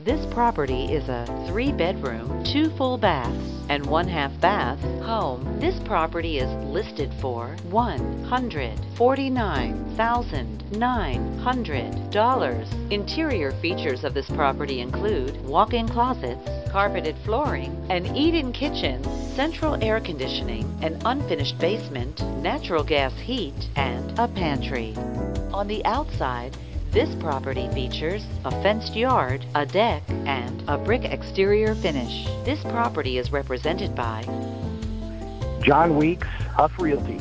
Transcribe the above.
This property is a three bedroom, two full baths, and one half bath home. This property is listed for $149,900. Interior features of this property include walk-in closets, carpeted flooring, an eat-in kitchen, central air conditioning, an unfinished basement, natural gas heat, and a pantry. On the outside, this property features a fenced yard, a deck, and a brick exterior finish. This property is represented by Jon Weeks, Huff Realty.